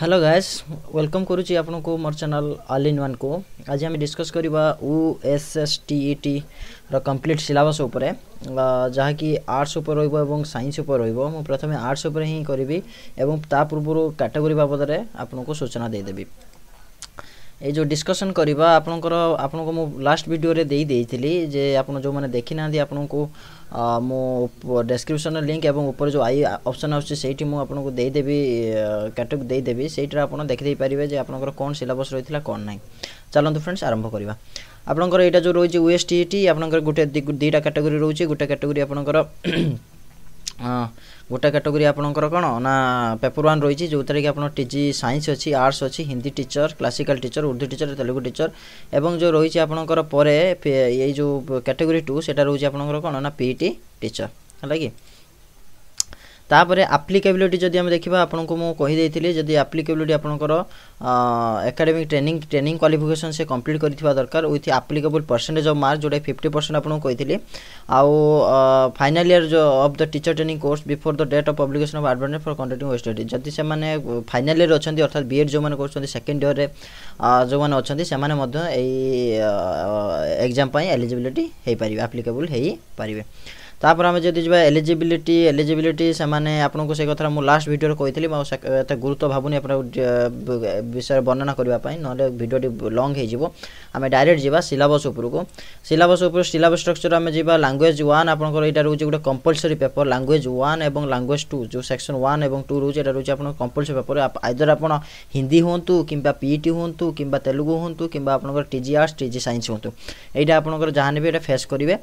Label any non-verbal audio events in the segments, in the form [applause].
hello guys welcome करुच्ची आपको मोर channel Al in one को आज आम डिस्कस करवा O S S T E T रम्प्लीट syllabus जहाँकि आर्ट्स रोक सैन्स रोक प्रथम आर्ट्स ही करी और ता पूर्व कैटेगोरी बाबद आपको सूचना देदेवी এই ଯେଉଁ ଡିସ୍କସନ୍ କରିବା ଆପଣଙ୍କର ଆପଣଙ୍କୁ ମୁଁ ଲାଷ୍ଟ ଭିଡ଼ିଓରେ ଦେଇଦେଇଥିଲି ଯେ ଆପଣ ଯେଉଁମାନେ ଦେଖିନାହାନ୍ତି ଆପଣଙ୍କୁ ମୁଁ ଡେସ୍କ୍ରିପସନ୍ରେ ଲିଙ୍କ୍ ଏବଂ ଉପରେ ଯେଉଁ ଆଇ ଅପସନ୍ ଆସୁଛି ସେଇଠି ମୁଁ ଆପଣଙ୍କୁ ଦେଇଦେବି କ୍ୟାଟେଗୋ ଦେଇଦେବି ସେଇଟାରେ ଆପଣ ଦେଖିଦେଇପାରିବେ ଯେ ଆପଣଙ୍କର କ'ଣ ସିଲାବସ୍ ରହିଥିଲା କ'ଣ ନାହିଁ ଚାଲନ୍ତୁ ଫ୍ରେଣ୍ଡସ୍ ଆରମ୍ଭ କରିବା ଆପଣଙ୍କର ଏଇଟା ଯେଉଁ ରହୁଛି ଓଏସ୍ଟି ଟି ଆପଣଙ୍କର ଗୋଟେ ଦୁଇଟା କ୍ୟାଟେଗୋରୀ ରହୁଛି ଗୋଟେ କ୍ୟାଟେଗୋରୀ ଆପଣଙ୍କର ওটা ক্যাটাগরি আপোনকৰ কোন না পেপাৰ 1 ৰৈচি যোতৰ কি আপোন টিজি সায়েন্স আছে আৰ্স আছে Hindi teacher classical teacher Urdu teacher Telugu teacher এবং যো ৰৈচি আপোনকৰ pore এই যো কেটাগৰি 2 সেটা ৰৈচি আপোনকৰ কোন না পিটি টিচাৰ হলাকি ତାପରେ ଆପ୍ଲିକେବିଲିଟି ଯଦି ଆମେ ଦେଖିବା ଆପଣଙ୍କୁ ମୁଁ କହିଦେଇଥିଲି ଯଦି ଆପ୍ଲିକେବିଲିଟି ଆପଣଙ୍କର ଏକାଡେମିକ୍ ଟ୍ରେନିଂ ଟ୍ରେନିଂ କ୍ୱାଲିଫିକେସନ୍ ସେ କମ୍ପ୍ଲିଟ୍ କରିଥିବା ଦରକାର with applicable percentage of mark ଯେଉଁଟାକି ଫିଫ୍ଟି ପରସେଣ୍ଟ ଆପଣଙ୍କୁ କହିଥିଲି ଆଉ final year of the teacher training course before the date of publication of advance for contacting wasted ଯଦି ସେମାନେ ଫାଇନାଲ୍ ଇୟର୍ ଅଛନ୍ତି ଅର୍ଥାତ୍ ବିଏଡ଼୍ ଯେଉଁମାନେ କରୁଛନ୍ତି ସେକେଣ୍ଡ ଇୟର୍ରେ ଯେଉଁମାନେ ଅଛନ୍ତି ସେମାନେ ମଧ୍ୟ ଏଇ ଏକ୍ଜାମ୍ ପାଇଁ ଏଲିଜିବିଲିଟି ହୋଇପାରିବେ ଆପ୍ଲିକେବୁଲ୍ ହୋଇପାରିବେ ତାପରେ ଆମେ ଯଦି ଯିବା ଏଲିଜିବିଲିଟି ଏଲିଜିବିଲିଟି ସେମାନେ ଆପଣଙ୍କୁ ସେ କଥାଟା ମୁଁ ଲାଷ୍ଟ ଭିଡ଼ିଓରେ କହିଥିଲି ମୁଁ ଏତେ ଗୁରୁତ୍ୱ ଭାବୁନି ଆପଣଙ୍କୁ ବିଷୟରେ ବର୍ଣ୍ଣନା କରିବା ପାଇଁ ନହେଲେ ଭିଡ଼ିଓଟି ଲଙ୍ଗ ହେଇଯିବ ଆମେ ଡାଇରେକ୍ଟ ଯିବା ସିଲାବସ୍ ଉପରକୁ ସିଲାବସ୍ ଉପରୁ ସିଲାବସ୍ ଷ୍ଟ୍ରକ୍ଚର ଆମେ ଯିବା ଲାଙ୍ଗୁଏଜ୍ ୱାନ୍ ଆପଣଙ୍କର ଏଇଟା ରହୁଛି ଗୋଟେ କମ୍ପଲସରି ପେପର ଲାଙ୍ଗୁଏଜ୍ ୱାନ୍ ଏବଂ ଲାଙ୍ଗୁଏଜ୍ ଟୁ ଯେଉଁ ସେକ୍ସନ୍ ୱାନ୍ ଏବଂ ଟୁ ରହୁଛି ଏଇଟା ରହୁଛି ଆପଣଙ୍କ କମ୍ପଲସରି ପେପର ଆଇଦର ଆପଣ ହିନ୍ଦୀ ହୁଅନ୍ତୁ କିମ୍ବା ପିଇଟି ହୁଅନ୍ତୁ କିମ୍ବା ତେଲୁଗୁ ହୁଅନ୍ତୁ କିମ୍ବା ଆପଣଙ୍କର T G arts T G science ହୁଅନ୍ତୁ ଏଇଟା ଆପଣଙ୍କର ଯାହା ନେବେ ଏଇଟା ଫେସ୍ କରିବେ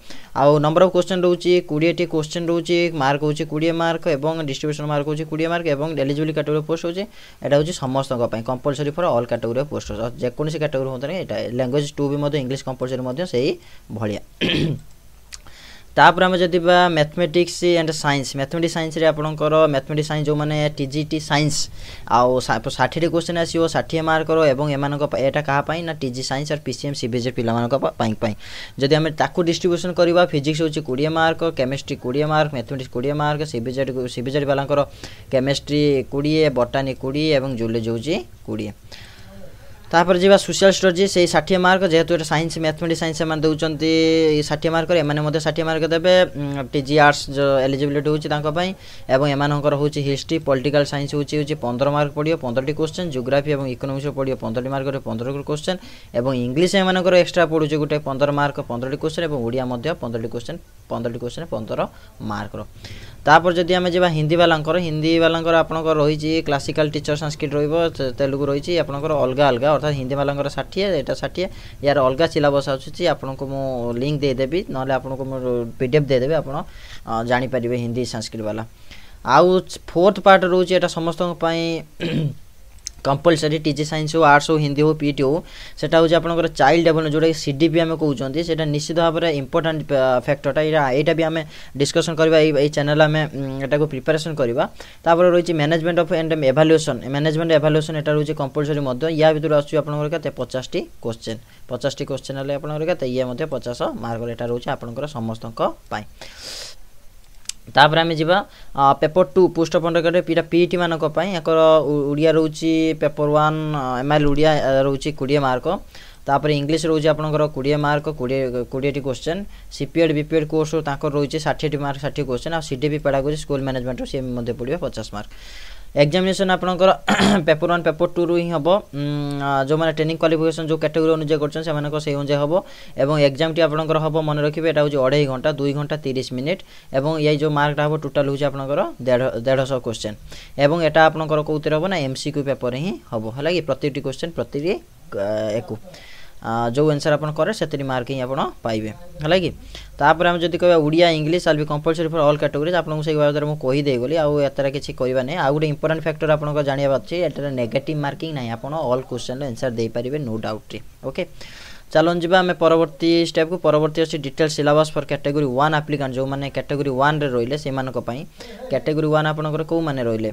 ଆଉ ନମ୍ବର ଅଫ୍ କ୍ୱେଶ୍ଚନ୍ ରହୁଛି কোড়িয়েটি কোশ্চেন রয়েছে মার্ক হচ্ছে কোড়িয়ে মার্ক এবং ডিস্ট্রিবিউশন মার্ক হচ্ছে কোড়িয়ে মার্ক এবং এলিজিবিলি ক্যাটেগোরি পোস্ট হচ্ছে এটা হচ্ছে সমস্ত compulsory for all category post যেকোন ক্যাটেগোরি মধ্যে এটা language to be English compulsory সেই ভাবে तापर आम जब mathematics and science mathematics science mathematics science जो मैंने टीजीटी सैंस आउ षाठी क्वेश्चन आसो षाठी मार्क और एम एटा क्या ना टीजी सैंस और पीसीएम सीबीएसई पाला जदि आम ताकू डिस्ट्रब्यूसन करवा फिजिक्स हूँ कोड़े मार्क केमिस्ट्री कोड़े मार्क मैथमेटिक्स कोड़े मार्क सीबीएसई सीबीएसई पाला केमिस्ट्री कोड़े बटानी कोड़े और जुलेज हूँ कोड़े ତାପରେ ଯିବା ସୋସିଆଲ୍ ଷ୍ଟଡିଜ୍ ସେଇ ଷାଠିଏ ମାର୍କ ଯେହେତୁ ଏଇଟା ସାଇନ୍ସ ମ୍ୟାଥମେଟିକ୍ସ ସାଇନ୍ସ ସେମାନେ ଦେଉଛନ୍ତି ଷାଠିଏ ମାର୍କରେ ଏମାନେ ମଧ୍ୟ ଷାଠିଏ ମାର୍କ ଦେବେ ଟି ଜି ଆର୍ଟ୍ସ ଯେଉଁ ଏଲିଜିବିଲିଟି ହେଉଛି ତାଙ୍କ ପାଇଁ ଏବଂ ଏମାନଙ୍କର ହେଉଛି ହିଷ୍ଟ୍ରି ପଲିଟିକାଲ୍ ସାଇନ୍ସ ହେଉଛି ହେଉଛି ପନ୍ଦର ମାର୍କ ପଡ଼ିବ ପନ୍ଦରଟି କୋଶ୍ଚେନ୍ ଜୋଗ୍ରାଫି ଏବଂ ଇକୋନୋମିକ୍ସ ପଡ଼ିବ ପନ୍ଦରଟି ମାର୍କରେ ପନ୍ଦର କୋଶ୍ଚେନ୍ ଏବଂ ଇଂଲିଶ ଏମାନଙ୍କର ଏକ୍ସଟ୍ରା ପଡ଼ୁଛି ଗୋଟେ ପନ୍ଦର ମାର୍କ ପନ୍ଦରଟି କୋଶ୍ଚେନ୍ ଏବଂ ଓଡ଼ିଆ ମଧ୍ୟ ପନ୍ଦରଟି କୋଶ୍ଚେନ୍ ପନ୍ଦରଟି କୋଶ୍ଚେନ୍ ପନ୍ଦର ମାର୍କର ତାପରେ ଯଦି ଆମେ ଯିବା ହିନ୍ଦୀ ବାଲାଙ୍କର ହିନ୍ଦୀ ବାଲାଙ୍କର ଆପଣଙ୍କର ରହିଛି କ୍ଲାସିକାଲ୍ ଟିଚର୍ ସାଂସ୍କ୍ରିଟ୍ ରହିବ ତେଲୁଗୁ ରହିଛି ଆପଣଙ୍କର ଅଲଗା ଅଲଗା ଅର୍ଥାৎ हिन्दीवाला ष एटा ठाँ य अलगा सिबस आपणको म लिङ्कदेबि नले पिडिएफ दिदेबि आउनु जाने पारे हिन्दी वाला आउ फोर्थ पारा समस्या কম্পলসরি টিজি সাইন্স হো আর্টস হো হিন্দি হো পিটি হো সেটা হচ্ছে আপনার চাইল্ড ডেভেলপমেন্ট যেটা সিডিপি আমি কৌন সেটা নিশ্চিত ভাবে ইম্পর্টাট ফ্যাক্টরটা এটা এইটা বি আমি ডিসকসন করা এই চ্যানেল আমি এটা প্রিপারেসন করা তাপরে রয়েছে management of and evaluation management evaluation এটা রয়েছে কম্পলসরি মধ্যে ইয়া ভিতরে আসছে আপনার কেতে পচাশটি কোশ্চেন পচাশটি কোশ্চেন হলে আপনার কেতে ইয়ে মধ্যে পচাশ মার্কর এটা রয়েছে আপনার সমস্ত ତାପରେ ଆମେ ଯିବା ପେପର୍ ଟୁ ପୃଷ୍ଠ ପଣ୍ଡକରେ ଏଇଟା ପି ଟି ମାନଙ୍କ ପାଇଁ ୟାଙ୍କର ଓଡ଼ିଆ ରହୁଛି paper one M I L Odia ରହୁଛି କୋଡ଼ିଏ ମାର୍କ ତାପରେ ଇଂଲିଶ ରହୁଛି ଆପଣଙ୍କର କୋଡ଼ିଏ ମାର୍କ କୋଡ଼ିଏ କୋଡ଼ିଏଟି question C P Ed B P Ed course ତାଙ୍କର ରହୁଛି ଷାଠିଏଟି ମାର୍କ ଷାଠିଏ କ୍ୱେଶ୍ଚନ୍ ଆଉ C D P pedagogy school ମ୍ୟାନେଜମେଣ୍ଟର ସିଏ ମଧ୍ୟ ପଡ଼ିବ ପଚାଶ ମାର୍କ ଏକ୍ଜାମିନେସନ୍ ଆପଣଙ୍କର ପେପର୍ ୱାନ୍ ପେପର୍ ଟୁରୁ ହିଁ ହେବ ଯେଉଁମାନେ ଟ୍ରେନିଂ କ୍ୱାଲିଫିକେସନ୍ ଯେଉଁ କ୍ୟାଟେଗୋରୀ ଅନୁଯାୟୀ କରୁଛନ୍ତି ସେମାନଙ୍କ ସେଇ ଅନୁଯାୟୀ ହେବ ଏବଂ ଏକ୍ଜାମ୍ଟି ଆପଣଙ୍କର ହେବ ମନେ ରଖିବେ ଏଇଟା ହେଉଛି ଅଢ଼େଇ ଘଣ୍ଟା ଦୁଇ ଘଣ୍ଟା ତିରିଶ ମିନିଟ୍ ଏବଂ ଏଇ ଯେଉଁ ମାର୍କଟା ହେବ ଟୋଟାଲ୍ ହେଉଛି ଆପଣଙ୍କର ଦେଢ଼ ଦେଢ଼ଶହ କୋଶ୍ଚେନ୍ ଏବଂ ଏଇଟା ଆପଣଙ୍କର କେଉଁଥିରେ ହେବ ନା ଏମ୍ ସି କ୍ୟୁ ପେପର୍ ହିଁ ହେବ ହେଲା କି ପ୍ରତିଟି କୋଶ୍ଚେନ୍ ପ୍ରତିଟି ଏକୁ ଯେଉଁ ଆନ୍ସର୍ ଆପଣ କରେ ସେଥିରେ ମାର୍କ ହିଁ ଆପଣ ପାଇବେ ହେଲା କି ତାପରେ ଆମେ ଯଦି କହିବା Odia English all be compulsory for all categories ଆପଣଙ୍କୁ ସେଇ ବାବଦରେ ମୁଁ କହିଦେଇଗଲି ଆଉ ଏଥିରେ କିଛି କହିବା ନାହିଁ ଆଉ ଗୋଟେ ଇମ୍ପୋର୍ଟାଣ୍ଟ ଫ୍ୟାକ୍ଟର ଆପଣଙ୍କ ଜାଣିବାର ଅଛି ଏଠାରେ ନେଗେଟିଭ୍ ମାର୍କିଂ ନାହିଁ ଆପଣ ଅଲ୍ କ୍ୱେଶ୍ଚନ୍ର ଆନ୍ସର୍ ଦେଇପାରିବେ ନୋ ଡାଉଟ୍ରେ ଓକେ ଚାଲନ୍ତୁ ଯିବା ଆମେ ପରବର୍ତ୍ତୀ ଷ୍ଟେପ୍କୁ ପରବର୍ତ୍ତୀ ଅଛି detail syllabus for category one applicant ଯେଉଁମାନେ କ୍ୟାଟେଗୋରି ୱାନ୍ରେ ରହିଲେ ସେମାନଙ୍କ ପାଇଁ କ୍ୟାଟେଗୋରି ୱାନ୍ ଆପଣଙ୍କର କେଉଁମାନେ ରହିଲେ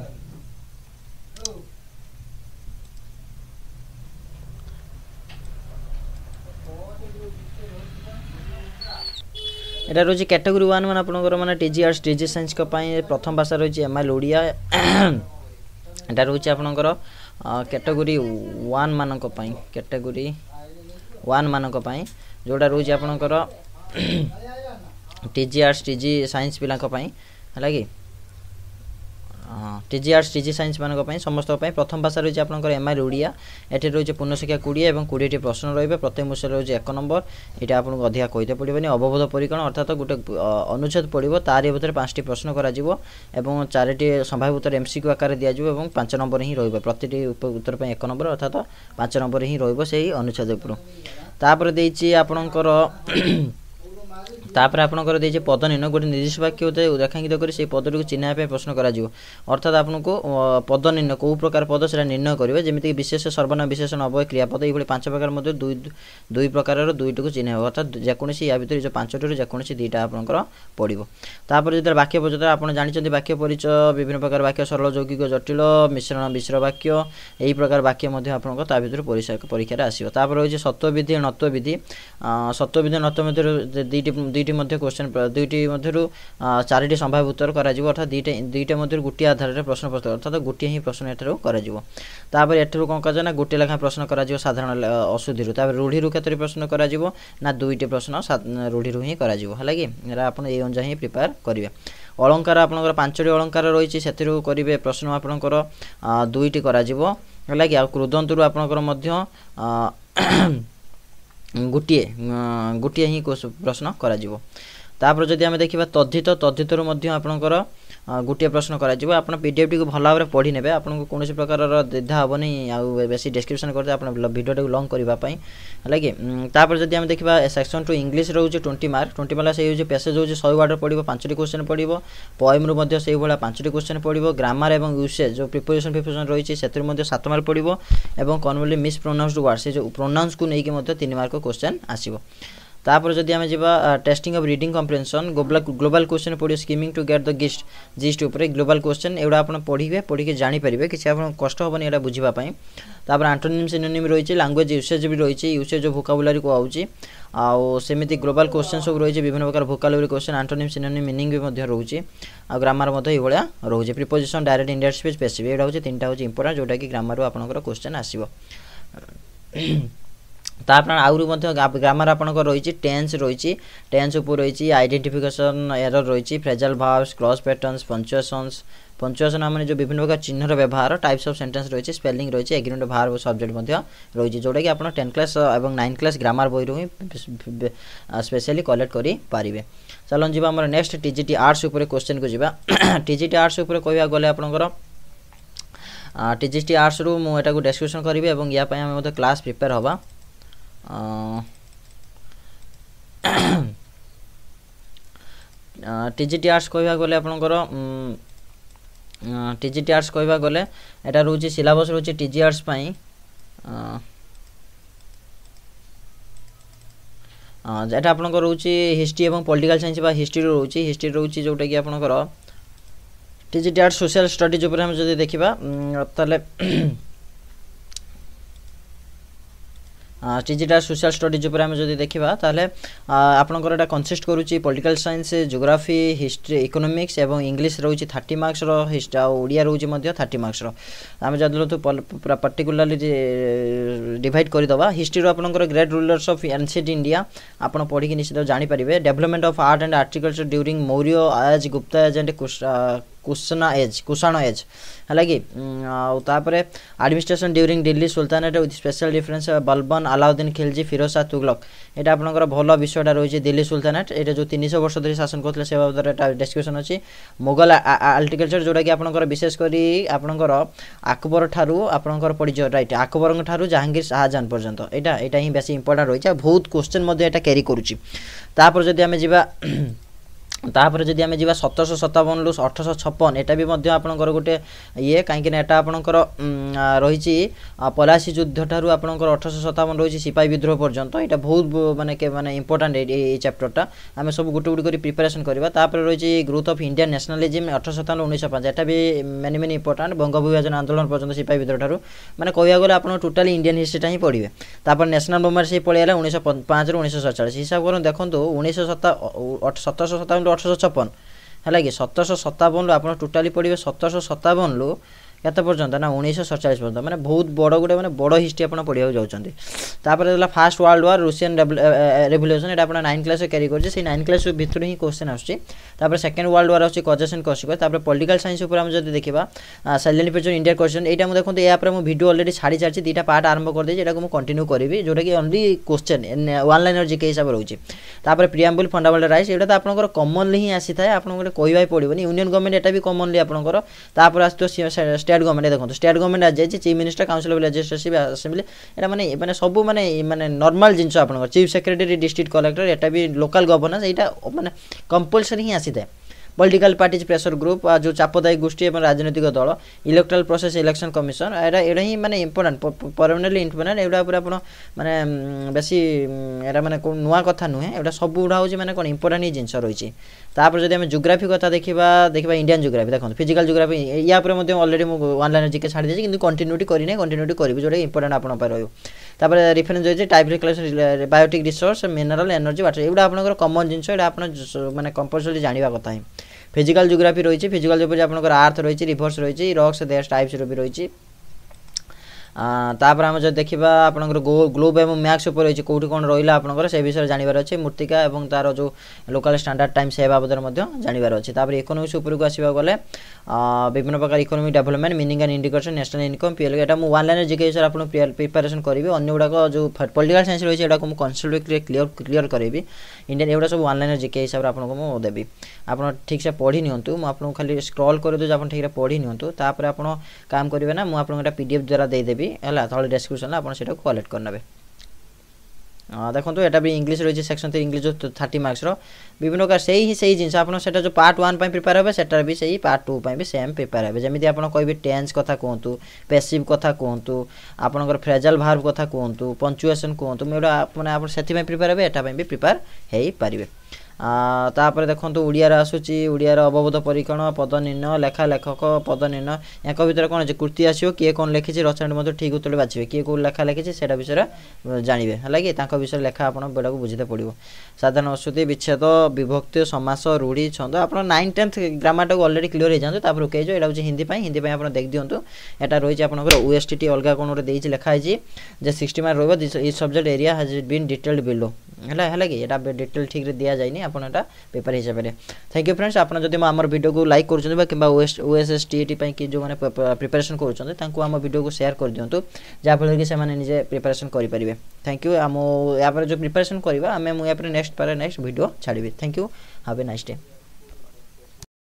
এটা রয়েছে ক্যাটেগরি ওয়ান মানে আপনার মানে টিজি আর্টস টিজি সাইন্স প্রথম ভাষা রয়েছে এম এল ওড়িয়া এটা রয়েছে আপনার ক্যাটেগরি ওয়ান মানক ক্যাটেগরি ওয়ান মানক যেটা রয়েছে আপনার টিজি আর্টস টিজি সাইন্স পিলাঙ্ক হল কি ହଁ ଟି ଟିଜି ଆର୍ଟ୍ସ ଟିଜି ସାଇନ୍ସମାନଙ୍କ ପାଇଁ ସମସ୍ତଙ୍କ ପାଇଁ ପ୍ରଥମ ଭାଷା ରହିଛି ଆପଣଙ୍କର ଏମ୍ଆଇ ଓଡ଼ିଆ ଏଠି ରହୁଛି ପୂର୍ଣ୍ଣସଂଖ୍ୟା କୋଡ଼ିଏ ଏବଂ କୋଡ଼ିଏଟି ପ୍ରଶ୍ନ ରହିବେ ପ୍ରତ୍ୟେକ ବିଷୟରେ ରହୁଛି ଏକ ନମ୍ବର ଏଇଟା ଆପଣଙ୍କୁ ଅଧିକା କହିତେ ପଡ଼ିବନି ଅବବୋଧ ପରିକରଣ ଅର୍ଥାତ୍ ଗୋଟେ ଅନୁଚ୍ଛେଦ ପଡ଼ିବ ତାରି ଭିତରେ ପାଞ୍ଚଟି ପ୍ରଶ୍ନ କରାଯିବ ଏବଂ ଚାରିଟି ସମ୍ଭାବ୍ୟ ଉତ୍ତର ଏମ୍ସିକ୍ୟୁ ଆକାରରେ ଦିଆଯିବ ଏବଂ ପାଞ୍ଚ ନମ୍ବର ହିଁ ରହିବ ପ୍ରତିଟି ଉତ୍ତର ପାଇଁ ଏକ ନମ୍ବର ଅର୍ଥାତ୍ ପାଞ୍ଚ ନମ୍ବର ହିଁ ରହିବ ସେହି ଅନୁଚ୍ଛେଦ ଉପରୁ ତାପରେ ଦେଇଛି ଆପଣଙ୍କର তাপরে আপনার দিয়েছে পদ নির্ণয় গোটে নির্দিষ্ট বাক্য রেখাঙ্কিত করে সেই পদটিকে চিহ্নাই প্রশ্ন করা অর্থাৎ আপনার পদ নির্ণয় কেউ প্রকার পদ সেটা নির্ণয় করবে যেমিতি বিশেষ সর্বনাম বিশেষণ অবয় ক্রিয়াপদ এইভাবে পাঁচ প্রকার মধ্যে দুই দুই প্রকারের দুইটি চিহ্নাই হবে অর্থাৎ যেকোনো ইয়া ভিতরে যে পাঁচটির যেকোনো দুইটা আপনার পড়ব তাপরে যেটা বাক্য পর্যন্ত আপনার জাঁচান বাক্য পরিচয় বিভিন্ন প্রকার বাক্য সরল যৌগিক জটিল মিশ্রণ মিশ্র বাক্য এই প্রকার বাক্য মধ্যে আপনার তা ভিতরে পরীক্ষার আসবে তাপরে রয়েছে সত্ত্ববিধি নত্ববিধি সত্ত্ববিধি নত্ব ভিতরে দুইটি দুইটি মধ্যে কোশ্চেন দুইটি মধ্যে চারিটি সম্ভাব্য উত্তর করা অর্থাৎ দুইটা দুইটা মধ্যে গোটিয়ে আধারে প্রশ্ন প্রস্তুত অর্থাৎ গোটিয়ে হি প্রশ্ন এঠার করা তাপরে এঠার কম কাজ না গোটিয়ে লেখা প্রশ্ন করা সাধারণ অশুদ্ধির তাপরে রূঢ়ির কতটি প্রশ্ন করা না দুইটি প্রশ্ন রূঢ়ির হি করা হল কি এটা আপনার এই অনুযায়ী হি প্রিপেয়ার করবে অলঙ্কার আপনার পাঁচটি অলঙ্কার রয়েছে সেতু করবে প্রশ্ন আপনার দুইটি করা ହେଲା କି ଆଉ କୃଦନ୍ତରୁ ଆପଣଙ୍କର ମଧ୍ୟ ଗୋଟିଏ ଗୋଟିଏ ହିଁ ପ୍ରଶ୍ନ କରାଯିବ ତା'ପରେ ଯଦି ଆମେ ଦେଖିବା ତଦ୍ଧିତ ତଦ୍ଧିତରୁ ମଧ୍ୟ ଆପଣଙ୍କର ଗୋଟିଏ ପ୍ରଶ୍ନ କରାଯିବ ଆପଣ ପିଡ଼ିଏଫ୍ଟିକୁ ଭଲ ଭାବରେ ପଢ଼ି ନେବେ ଆପଣଙ୍କୁ କୌଣସି ପ୍ରକାରର ଦ୍ୱିଧା ହେବନି ଆଉ ବେଶୀ ଡେସ୍କ୍ରିପସନ୍ କରିଦେବେ ଆପଣ ଭିଡ଼ିଓଟାକୁ ଲଙ୍ଗ୍ କରିବା ପାଇଁ ହେଲା କି ତାପରେ ଯଦି ଆମେ ଦେଖିବା ସେକ୍ସନ୍ ଟୁ ଇଂଲିଶ ରହୁଛି ଟ୍ୱେଣ୍ଟି ମାର୍କ ଟ୍ୱେଣ୍ଟି ମାର୍କ ସେଇ ହେଉଛି ପ୍ୟାସେଜ୍ ହେଉଛି ଶହେ ୱାର୍ଡ଼ର ପଡ଼ିବ ପାଞ୍ଚଟି କୋଶ୍ଚେନ୍ ପଡ଼ିବ ପଏମ୍ରୁ ମଧ୍ୟ ସେଇଭଳିଆ ପାଞ୍ଚଟି କୋଶ୍ଚେନ୍ ପଡ଼ିବ ଗ୍ରାମାର ଏବଂ ୟୁସେଜ୍ ଯେଉଁ ପ୍ରିପୋଜିସନ୍ ପ୍ରିପୋଜିସନ୍ ରହିଛି ସେଥିରୁ ମଧ୍ୟ ସାତ ମାର୍କ ପଡ଼ିବ ଏବଂ କନ୍ଭଲି ମିସ୍ ପ୍ରୋନାଉନ୍ସଡ୍ ୱାର୍ଡ଼ ସେ ଯେଉଁ ପ୍ରୋନାଉନ୍ସକୁ ନେଇକି ମଧ୍ୟ ତିନି ମାର୍କ କୋଶ୍ଚେନ୍ ଆସିବ ତାପରେ ଯଦି ଆମେ ଯିବା testing of reading comprehension global question ପଡ଼ିବ skimming to get the gist gist ଉପରେ ଗ୍ଲୋବାଲ୍ କ୍ୱେଶ୍ଚନ୍ ଏଗୁଡ଼ା ଆପଣ ପଢ଼ିବେ ପଢ଼ିକି ଜାଣିପାରିବେ କିଛି ଆପଣଙ୍କୁ କଷ୍ଟ ହେବନି ଏଇଟା ବୁଝିବା ପାଇଁ ତାପରେ ଆଣ୍ଟୋନିମ୍ ସିନୋନିମ୍ ରହିଛି ଲାଙ୍ଗୁଏଜ୍ ୟୁସେଜ୍ ବି ରହିଛି ୟୁସେଜ୍ ଭୋକାବୁଲାରି କୁହାହେଉଛି ଆଉ ସେମିତି ଗ୍ଲୋବାଲ୍ କ୍ୱେଶ୍ଚନ୍ ସବୁ ରହିଛି ବିଭିନ୍ନ ପ୍ରକାର vocabulary question antonym synonym meaning ବି ମଧ୍ୟ ରହୁଛି ଆଉ ଗ୍ରାମାର ମଧ୍ୟ ଏଇଭଳିଆ ରହୁଛି preposition direct indirect speech passive ଏଇଟା ହେଉଛି ତିନିଟା ହେଉଛି ଇମ୍ପୋର୍ଟାଣ୍ଟ ଯେଉଁଟାକି ଗ୍ରାମାରରୁ ଆପଣଙ୍କର କ୍ୱେଶ୍ଚନ୍ ଆସିବ তাপরে আহরি গ্রামার আপনার রয়েছে টেন্স রয়েছে টেন্স উপর রয়েছে আইডেন্টিফিকেসন এরর রয়েছে phrasal verbs clause patterns punctuations punctuation মানে যে বিভিন্ন প্রকার চিহ্নর ব্যবহার টাইপস অফ সেন্টেন্স রয়েছে স্পেলিং রয়েছে এগ্রিমেন্ট ভার্ব সবজেক্ট মধ্যে রয়েছে কি আপনার টেন ক্লাস এবং নাইন ক্লাস গ্রামার বই রু স্পেশালি কলেক্ট করে পারে চলুন যা আমার নেক্সট টিজিটি আর্টস উপরে কোশ্চেন কু যা টিজিটি আর্টস উপরে কহা গেলে আপনার টিজিটি আর্টস রু এটা ডেসক্রিপশন করি এবং ইয়া আমি ক্লাস প্রিপেয়ার হওয়া ଟିଜିଟି ଆର୍ଟ୍ସ [clears throat] କହିବାକୁ ଗଲେ ଆପଣଙ୍କର ଟିଜିଟି ଆର୍ଟ୍ସ କହିବାକୁ ଗଲେ ଏଇଟା ରହୁଛି ସିଲାବସ୍ ରହୁଛି ଟିଜି ଆର୍ଟ୍ସ ପାଇଁ এটা আপনার রয়েছে হিস্ট্রি এবং পলিটিক্যাল সাইন্স বা হিস্ট্রি রয়েছে হিস্ট্রি রয়েছে যেটাকি আপনার টিজিটি আর্ট সোশিয়াল স্টডিজ উপরে আমি যদি দেখা তাহলে ডিজিটাল সোশিয়াল ଷ୍ଟଡିଜ୍ ଉପରେ ଆମେ ଯଦି ଦେଖିବା ତାହେଲେ ଆପଣଙ୍କର ଏଇଟା କନସିଷ୍ଟ କରୁଛି political science geography history economics ଏବଂ ଇଂଲିଶ ରହୁଛି ଥାର୍ଟି ମାର୍କସର ଆଉ ଓଡ଼ିଆ ରହୁଛି ମଧ୍ୟ ଥାର୍ଟି ମାର୍କସର ଆମେ ଯଦି ପୁରା ପର୍ଟିକୁଲାରଲି ଡିଭାଇଡ଼ କରିଦେବା ହିଷ୍ଟ୍ରିରୁ ଆପଣଙ୍କର great rulers of ancient India ଆପଣ ପଢ଼ିକି ନିଶ୍ଚିତ ଜାଣିପାରିବେ development of art and architecture during Maurya age Gupta age and Kushana age Kushan age ହେଲା କି ଆଉ ତାପରେ administration during Delhi sultanate with special difference Balban Alauddin Khilji Firoz Shah Tughlaq ଏଇଟା ଆପଣଙ୍କର ଭଲ ବିଷୟଟା ରହିଛି ଦିଲ୍ଲୀ ସୁଲତାନେଟ୍ ଏଇଟା ଯେଉଁ ତିନିଶହ ବର୍ଷ ଧରି ଶାସନ କରୁଥିଲେ ସେ ବାବଦରେ ଏଇଟା ଡିସ୍କ୍ରିପସନ୍ ଅଛି ମୋଗଲ ଆର୍ଟିକଲଚର୍ ଯେଉଁଟାକି ଆପଣଙ୍କର ବିଶେଷ କରି ଆପଣଙ୍କର ଆକବର ଠାରୁ ଆପଣଙ୍କର ପଡ଼ିଯିବ ରାଇଟ୍ ଆକବରଙ୍କ ଠାରୁ ଜାହାଙ୍ଗୀର ଶାହାଜାହାନ ପର୍ଯ୍ୟନ୍ତ ଏଇଟା ଏଇଟା ହିଁ ବେଶୀ ଇମ୍ପୋର୍ଟାଣ୍ଟ ରହିଛି ଆଉ ବହୁତ କୋଶ୍ଚିନ୍ ମଧ୍ୟ ଏଇଟା କ୍ୟାରି କରୁଛି ତାପରେ ଯଦି ଆମେ ଯିବା ତାପରେ ଯଦି ଆମେ ଯିବା ସତରଶହ ସତାବନରୁ ଅଠରଶହ ଛପନ ଏଇଟା ବି ମଧ୍ୟ ଆପଣଙ୍କର ଗୋଟେ ଇଏ କାହିଁକିନା ଏଇଟା ଆପଣଙ୍କର ରହିଛି ପଲାସି ଯୁଦ୍ଧଠାରୁ ଆପଣଙ୍କର ଅଠରଶହ ସତାବନ ରହିଛି ସିପାହୀ ବିଦ୍ରୋହ ପର୍ଯ୍ୟନ୍ତ ଏଇଟା ବହୁତ ମାନେ ମାନେ ଇମ୍ପୋର୍ଟାଣ୍ଟ ଏଇ ଚାପ୍ଟରଟା ଆମେ ସବୁ ଗୋଟେ ଗୋଟେ କରି ପ୍ରିପାରେସନ୍ କରିବା ତାପରେ ରହିଛି ଗ୍ରୋଥ୍ ଅଫ୍ ଇଣ୍ଡିଆନ୍ ନ୍ୟାସନାଲିଜିମ୍ ଅଠରଶହ ସତାବନ ଉଣେଇଶହ ପାଞ୍ଚ ଏଇଟା ବି ମେନ୍ ମେନ୍ ଇମ୍ପୋର୍ଟାଣ୍ଟ ବଙ୍ଗ ବିଭାଜନ ଆନ୍ଦୋଳନ ପର୍ଯ୍ୟନ୍ତ ସିପାହୀ ବିଦ୍ରୋହଠାରୁ ମାନେ କହିବାକୁ ଗଲେ ଆପଣ ଟୋଟାଲି ଇଣ୍ଡିଆନ୍ ହିଷ୍ଟ୍ରିଟା ହିଁ ପଢ଼ିବେ ତାପରେ ନ୍ୟାସନାଲ୍ ମୁଭମେଣ୍ଟ ସେଇ ପଳେଇଲା ଉଣେଇଶହ ପାଞ୍ଚରୁ ଉଣେଇଶହ ସତଚାଳିଶ ହିସାବ କରନ୍ତୁ ଦେଖନ୍ତୁ ଉଣେଇଶହ ସତା ସତରଶହ ସତାବନ ଅଠରଶହ ଛପନ ହେଲା କି ସତରଶହ ସତାବନରୁ ଆପଣ ଟୋଟାଲି ପଡ଼ିବେ ସତରଶହ ସତାବନରୁ କେତେ ପର୍ଯ୍ୟନ୍ତ ନା ଉଣେଇଶହ ସଡ଼ଚାଳିଶ ପର୍ଯ୍ୟନ୍ତ ମାନେ ବହୁତ ବଡ଼ ଗୋଟେ ମାନେ ବଡ଼ ହିଷ୍ଟ୍ରି ଆପଣ ପଢ଼ିବାକୁ ଯାଉଛନ୍ତି ତାପରେ ହେଲା first world war Russian revolution ଏଇଟା ଆପଣ ନାଇନ୍ କ୍ଲାସ୍ରେ କ୍ୟାରି କରୁଛି ସେଇ ନାଇନ୍ କ୍ଲାସ୍ ଭିତରୁ ହିଁ କୋଶ୍ଚିନ୍ ଆସୁଛି ତାପରେ ସେକେଣ୍ଡ ୱାର୍ଲଡ ୱାର୍ ଆସୁଛି କଜେସନ୍ କସିକସ୍ ତାପରେ ପଲିଟିକାଲ୍ ସାଇନ୍ସ ଉପରେ ଆମେ ଯଦି ଦେଖିବା ସାଇଲେଣ୍ଟ ପିକ୍ଚର ଇଣ୍ଡିଆ କୋଶ୍ଚିନ୍ ଏଇଟା ମୁଁ ଦେଖନ୍ତୁ ଏହା ଉପରେ ମୁଁ ଭିଡ଼ିଓ ଅଲରେଡ଼ି ଛାଡ଼ି ସାରିଛି ଦୁଇଟା ପାର୍ଟ ଆରମ୍ଭ କରିଦେଇଛି ଏଇଟାକୁ ମୁଁ କଣ୍ଟିନ୍ୟୁ କରିବି ଯେଉଁଟାକି only question one liner GK ହିସାବରେ ରହୁଛି ତାପରେ ପ୍ରିଆମ୍ବୁଲ୍ ଫଣ୍ଡାମେଣ୍ଟାଲ ରାଇଟ୍ସ ଏଇଟା ତ ଆପଣଙ୍କର କମନ୍ଲି ହିଁ ଆସିଥାଏ ଆପଣଙ୍କୁ ଗୋଟେ କହିବାକୁ ପଡ଼ିବନି ୟୁନିୟନ୍ ଗଭର୍ଣ୍ଣମେଣ୍ଟ ଏଇଟା ବି କମନ୍ଲି ଆପଣଙ୍କର ତାପରେ ଆସିଥିବ ষ্টেট ଗଭର୍ଣ୍ଣମେଣ୍ଟ ଦେଖନ୍ତୁ ଷ୍ଟେଟ୍ ଗଭର୍ଣ୍ଣମେଣ୍ଟ ଆସିଯାଇଛି chief minister council of legislative assembly ଏଇଟା ମାନେ ମାନେ ସବୁ ମାନେ ମାନେ ନର୍ମାଲ୍ ଜିନିଷ ଆପଣଙ୍କର ଚିଫ୍ ସେକ୍ରେଟାରୀ ଡିଷ୍ଟ୍ରିକ୍ଟ କଲେକ୍ଟର ଏଇଟା ବି ଲୋକାଲ୍ ଗଭର୍ଣ୍ଣାନ୍ସ ଏଇଟା ମାନେ କମ୍ପଲସରି ହିଁ ଆସିଥାଏ পলিটিক্যাল পার্টিজ প্রেসর গ্রুপ আর যে চাপদায়ী গোষ্ঠী এবং রাজনৈতিক দল ইলেকট্রাল প্রসেস ইলেকশন কমিশন এটা এটা হি মানে ইম্পর্টাট পরমানেন্টলি ইম্পর্টাট এগুলা পুরো আপনার মানে বেশি এটা মানে নূয়া কথা নুহে এটা সবগুড়া হচ্ছে মানে কোণ ইম্পর্টাট হি জিনিস রয়েছে ତାପରେ ଯଦି ଆମେ ଜୋଗ୍ରାଫି କଥା ଦେଖିବା ଦେଖିବା ଇଣ୍ଡିଆନ୍ ଜୋଗ୍ରାଫି ଦେଖନ୍ତୁ ଫିଜିକାଲ୍ ଜୋଗ୍ରାଫି ୟା ଉପରେ ମଧ୍ୟ ଅଲରେଡ଼ି ମୁଁ ଅନଲାଇନ୍ ଜିକେ ଛାଡ଼ି ଦେଇଛି କିନ୍ତୁ କଣ୍ଟିନ୍ୟୁଟି କରିନି କଣ୍ଟିନ୍ୟୁଟି କରିବି ଯେଉଁଟା ଇମ୍ପୋର୍ଟାଣ୍ଟ ଆପଣଙ୍କ ପାଇଁ ରହିବ ତାପରେ ରିଫରେନ୍ସ ରହିଛି type recollection biotic resource mineral energy water ଏଗୁଡ଼ା ଆପଣଙ୍କର କମନ୍ ଜିନିଷ ଏଇଟା ଆପଣ ମାନେ କମ୍ପଲସରି ଜାଣିବା କଥା ହିଁ ଫିଜିକାଲ୍ ଜୋଗ୍ରାଫି ରହିଛି ଫିଜିକାଲ୍ ଯେପରି ଆପଣଙ୍କର ଆର୍ଥ ରହିଛି ରିଭର୍ସ ରହିଛି ରକ୍ସ ଦେଶ ଟାଇପ୍ସର ବି ରହିଛି ତାପରେ ଆମେ ଯଦି ଦେଖିବା ଆପଣଙ୍କର ଗ୍ଲୋବ୍ ଏବଂ ମ୍ୟାକ୍ସ ଉପରେ ରହିଛି କେଉଁଠି କ'ଣ ରହିଲା ଆପଣଙ୍କର ସେ ବିଷୟରେ ଜାଣିବାର ଅଛି ମୂର୍ତ୍ତିକା ଏବଂ ତା'ର ଯେଉଁ ଲୋକାଲ୍ ଷ୍ଟାଣ୍ଡାର୍ଡ଼ ଟାଇମ୍ ସେ ବାବଦରେ ମଧ୍ୟ ଜାଣିବାର ଅଛି ତାପରେ ଇକୋନୋମିକ୍ସ ଉପରକୁ ଆସିବାକୁ ଗଲେ ବିଭିନ୍ନ ପ୍ରକାର economic development meaning and indication national income P L ମୁଁ ୱାନ୍ ଲାଇନ୍ରେ ଜିକେ ହିସାବରେ ଆପଣ ପ୍ରିପାରେସନ୍ କରିବି ଅନ୍ୟଗୁଡ଼ାକ ଯେଉଁ ପଲିଟିକାଲ୍ ସାଇନ୍ସ ରହିଛି ଏଗୁଡ଼ାକୁ ମୁଁ କନସଲ୍ଟ କ୍ଲିୟର କ୍ଲିୟର କରିବି ଇଣ୍ଡିଆନ୍ ଏଗୁଡ଼ା ସବୁ ୱାନ୍ ଲାଇନ୍ରେ ଜିକେ ହିସାବରେ ଆପଣଙ୍କୁ ମୁଁ ଦେବି ଆପଣ ଠିକ୍ସେ ପଢ଼ି ନିଅନ୍ତୁ ମୁଁ ଆପଣଙ୍କୁ ଖାଲି ସ୍କ୍ରଲ୍ କରିଦେଉଛି ଆପଣ ଠିକ୍ରେ ପଢ଼ି ନିଅନ୍ତୁ ତାପରେ ଆପଣ କାମ କରିବେ ନା ମୁଁ ଆପଣଙ୍କୁ ଏଇଟା ପି ଡି ଏଫ୍ ଦ୍ୱାରା ଦେଇଦେବି ବି ହେଲା ତଳେ ଡେସ୍କ୍ରିପ୍ସନ୍ରେ ଆପଣ ସେଇଟାକୁ କଲେକ୍ଟ କରିନେବେ ଦେଖନ୍ତୁ ଏଇଟା ବି ଇଂଲିଶ ରହିଛି ସେକ୍ସନ୍ ଥ୍ରୀ ଇଂଲିଶ ଥାର୍ଟି ମାର୍କସର ବିଭିନ୍ନ ପ୍ରକାର ସେଇ ହିଁ ସେଇ ଜିନିଷ ଆପଣ ସେଇଟା ଯେଉଁ ପାର୍ଟ ୱାନ୍ ପାଇଁ ପ୍ରିପେୟାର ହେବେ ସେଟାରେ ବି ସେଇ ପାର୍ଟ ଟୁ ପାଇଁ ବି ସେମ୍ ପ୍ରିପେୟାର ହେବେ ଯେମିତି ଆପଣ କହିବେ ଟେନ୍ସ କଥା କୁହନ୍ତୁ ପେସିଭ୍ କଥା କୁହନ୍ତୁ ଆପଣଙ୍କର ଫ୍ରେଜାଲ୍ ଭାର୍ବ କଥା କୁହନ୍ତୁ ପଞ୍ଚୁଏସନ୍ କୁହନ୍ତୁ ମୁଁ ଏଗୁଡ଼ା ମାନେ ଆପଣ ସେଥିପାଇଁ ପ୍ରିପେୟାର ହେବେ ଏଟା ପାଇଁ ବି ପ୍ରିପେୟାର ହେଇପାରିବେ ତାପରେ ଦେଖନ୍ତୁ ଓଡ଼ିଆରେ ଆସୁଛି ଓଡ଼ିଆର ଅବବୋଧ ପରୀକ୍ଷଣ ପଦ ନିର୍ଣ୍ଣୟ ଲେଖା ଲେଖକ ପଦ ନିର୍ଣ୍ଣୟ ୟାଙ୍କ ଭିତରେ କ'ଣ ଅଛି କୃତି ଆସିବ କିଏ କ'ଣ ଲେଖିଛି ରଚନାଟି ମଧ୍ୟ ଠିକ୍ ଉତ୍ତରଟି ବାଛିବେ କିଏ କେଉଁ ଲେଖା ଲେଖିଛି ସେଇଟା ବିଷୟରେ ଜାଣିବେ ହେଲା କି ତାଙ୍କ ବିଷୟରେ ଲେଖା ଆପଣ ଏଗୁଡ଼ାକୁ ବୁଝିତେ ପଡ଼ିବ ସାଧାରଣ ଅସ୍ତୁତି ବିଚ୍ଛେଦ ବିଭକ୍ତି ସମାସ ରୂଢ଼ି ଛନ୍ଦ ଆପଣ ନାଇନ୍ ଟେନ୍ଥ ଗ୍ରାମାରଟାକୁ ଅଲରେଡ଼ି କ୍ଲିଅର୍ ହେଇଯାଆନ୍ତୁ ତାପରେ କେଜ ଏଇଟା ହେଉଛି ହିନ୍ଦୀ ପାଇଁ ହିନ୍ଦୀ ପାଇଁ ଆପଣ ଦେଖିଦିଅନ୍ତୁ ଏଇଟା ରହିଛି ଆପଣଙ୍କର ଓଏସ୍ଟିଟି ଅଲଗା କ'ଣ ଗୋଟେ ଦେଇଛି ଲେଖା ହେଇଛି ଯେ ସିକ୍ସଟି ମାର୍କ ରହିବ ଇ subject area has been detailed below ହେଲା ହେଲା କି ଏଇଟା ଡିଟେଲ୍ ଠିକ୍ରେ ଦିଆଯାଇନି ଆପଣ ଏଇଟା ପେପର୍ ହିସାବରେ ଥ୍ୟାଙ୍କ ୟୁ ଫ୍ରେଣ୍ଡସ୍ ଆପଣ ଯଦି ଆମ ଭିଡ଼ିଓକୁ ଲାଇକ୍ କରୁଛନ୍ତି ବା କିମ୍ବା ଓଏସ୍ଏସ୍ ଟିଇଟି ପାଇଁ କି ଯେଉଁମାନେ ପ୍ରିପାରେସନ୍ କରୁଛନ୍ତି ତାଙ୍କୁ ଆମ ଭିଡ଼ିଓକୁ ସେୟାର କରିଦିଅନ୍ତୁ ଯାହାଫଳରେ କି ସେମାନେ ନିଜେ ପ୍ରିପାରେସନ୍ କରିପାରିବେ ଥ୍ୟାଙ୍କ ୟୁ ଆମ ୟାପରେ ଯେଉଁ ପ୍ରିପାରେସନ୍ କରିବା ଆମେ ମୁଁ ୟାପରେ ନେକ୍ସଟ ପରେ ନେକ୍ସଟ ଭିଡ଼ିଓ ଛାଡ଼ିବି thank you have a nice day